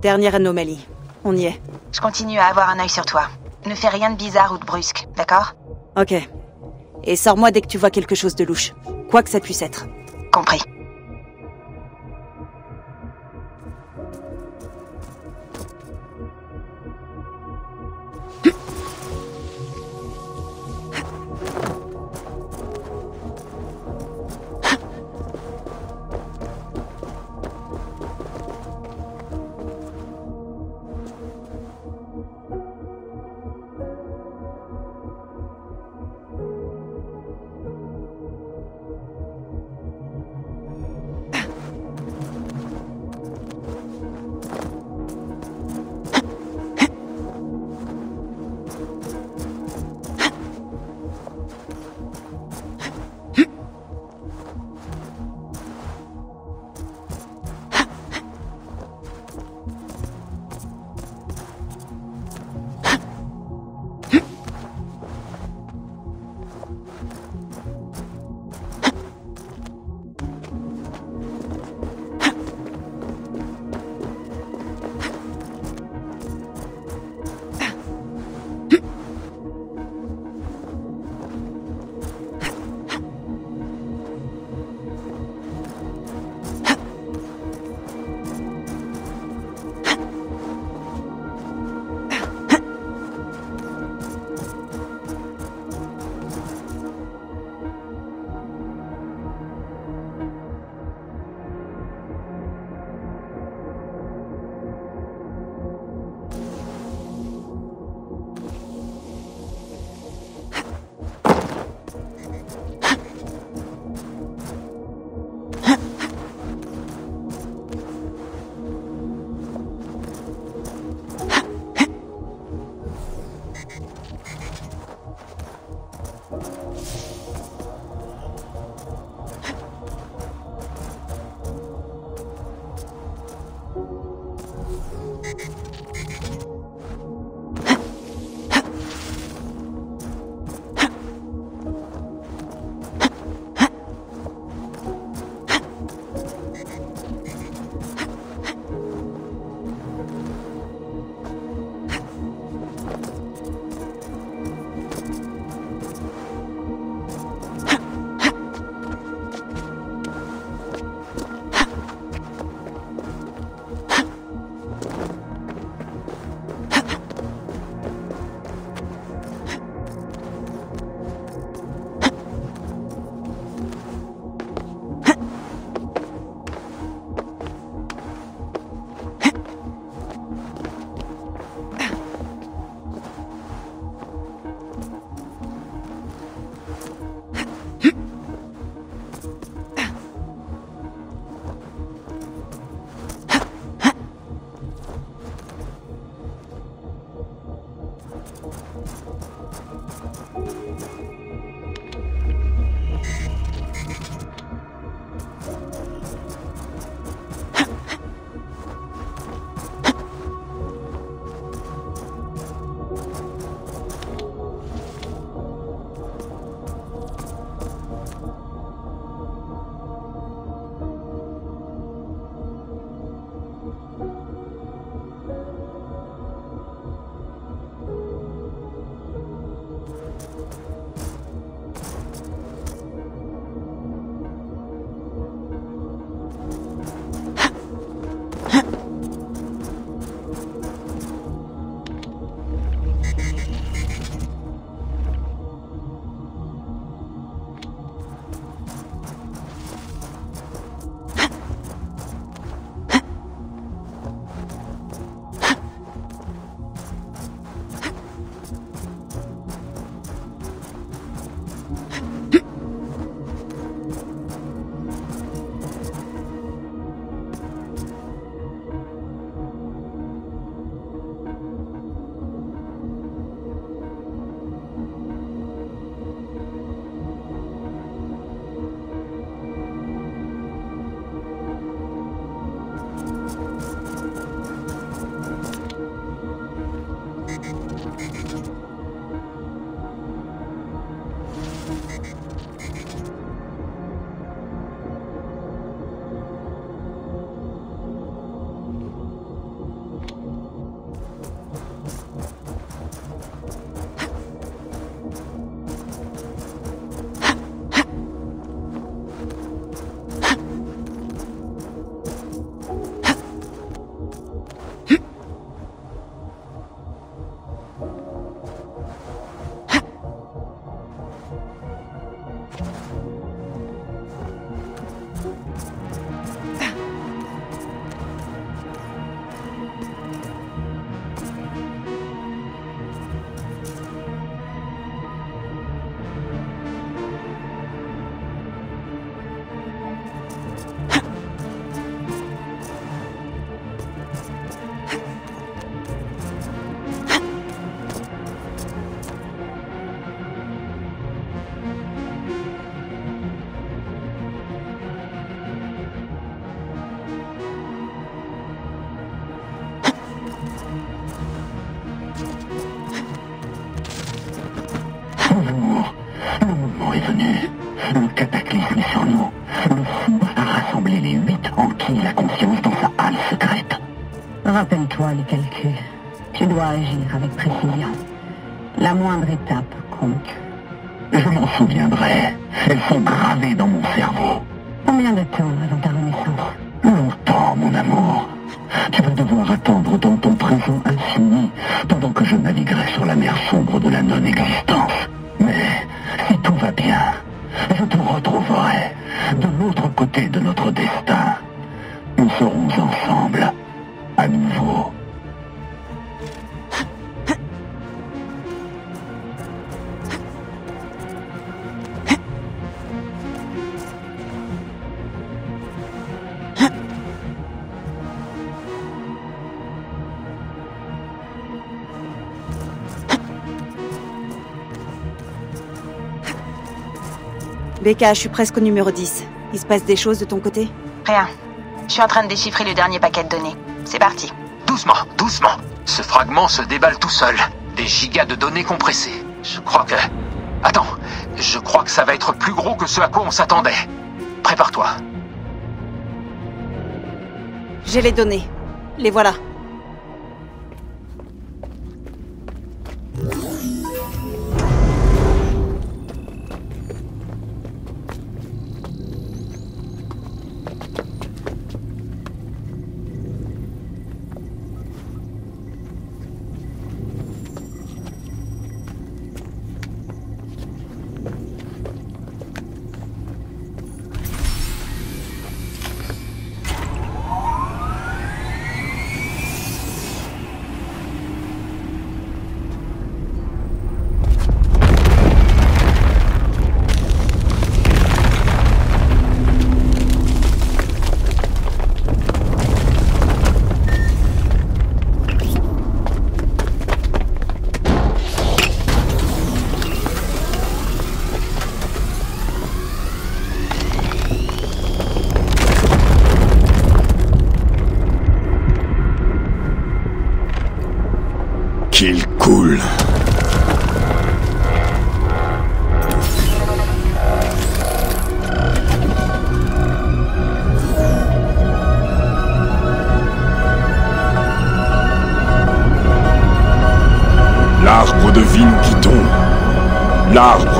Dernière anomalie. On y est. Je continue à avoir un œil sur toi. Ne fais rien de bizarre ou de brusque, d'accord? Ok. Et sors-moi dès que tu vois quelque chose de louche. Quoi que ça puisse être. Compris. Moment est venu. Le cataclysme est sur nous. Le fou a rassemblé les huit en qui la conscience dans sa halle secrète. Rappelle-toi les calculs. Tu dois agir avec précision. La moindre étape compte. Je m'en souviendrai. Elles sont gravées dans mon cerveau. Combien de temps avant ta renaissance Longtemps, mon amour. Tu vas devoir attendre dans ton présent infini pendant que je naviguerai sur la mer sombre de la non-existence. Bien, je te retrouverai de l'autre côté de notre destin. Nous serons ensemble, à nouveau. Becca, je suis presque au numéro 10. Il se passe des choses de ton côté? Rien. Je suis en train de déchiffrer le dernier paquet de données. C'est parti. Doucement, doucement. Ce fragment se déballe tout seul. Des gigas de données compressées. Je crois que... Attends, je crois que ça va être plus gros que ce à quoi on s'attendait. Prépare-toi. J'ai les données. Les voilà.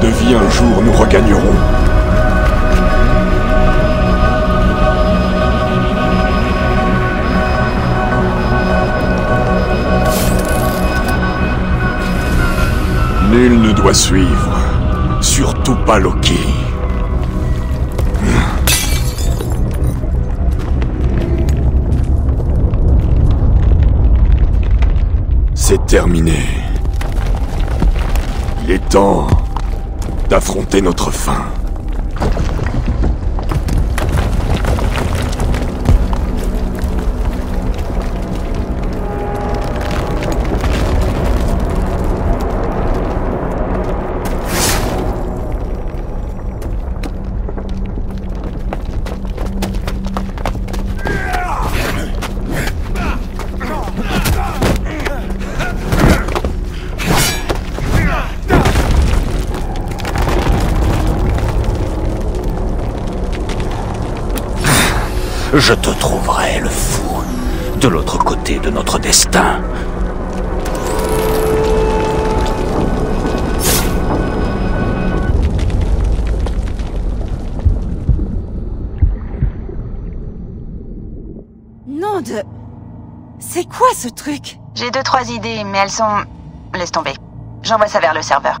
De vie un jour nous regagnerons. Nul ne doit suivre. Surtout pas Loki. C'est terminé. Il est temps d'affronter notre fin. Je te trouverai, le fou, de l'autre côté de notre destin. Non de... C'est quoi ce truc? J'ai deux, trois idées, mais elles sont... Laisse tomber. J'envoie ça vers le serveur.